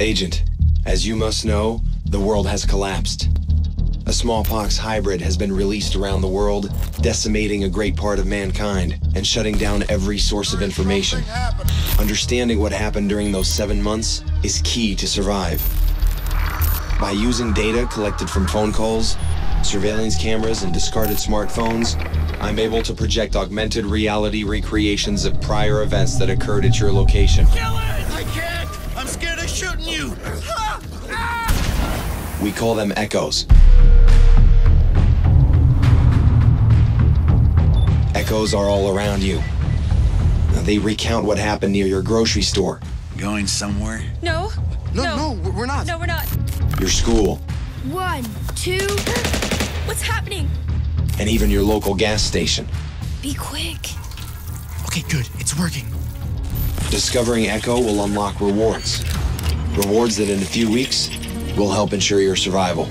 Agent, as you must know, the world has collapsed. A smallpox hybrid has been released around the world, decimating a great part of mankind and shutting down every source of information. Understanding what happened during those seven months is key to survive. By using data collected from phone calls, surveillance cameras, and discarded smartphones, I'm able to project augmented reality recreations of prior events that occurred at your location. We call them echoes. Echoes are all around you. They recount what happened near your grocery store, Going somewhere? No. No, no, we're not. No, we're not. your school, One, two. What's happening? and even your local gas station. Be quick. Okay, good. It's working. Discovering Echo will unlock rewards. Rewards that in a few weeks will help ensure your survival.